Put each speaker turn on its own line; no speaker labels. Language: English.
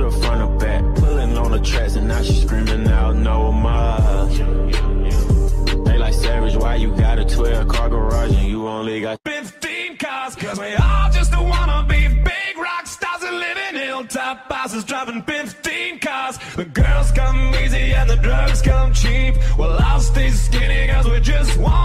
middle, front or back. Pulling on the tracks and now she screaming out, no more. They like savage, why you got a 12 car garage and you only got
15 cars? Cause we all just wanna be big rock stars and living hilltop bosses driving 15 cars. The girls come easy and the drugs come cheap. Well, I stay skinny cause we just want